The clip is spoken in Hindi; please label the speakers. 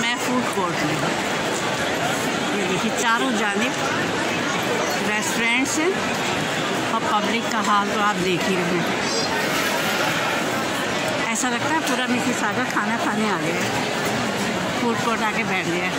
Speaker 1: मैं फ़ूड कोर्ट में ये देखिए, चारों जानब रेस्टोरेंट्स हैं और पब्लिक का हाल तो आप देख ही रहे हैं। ऐसा लगता है पूरा मिसी सागर खाना खाने आ गया फ़ूड कोर्ट आके बैठ गया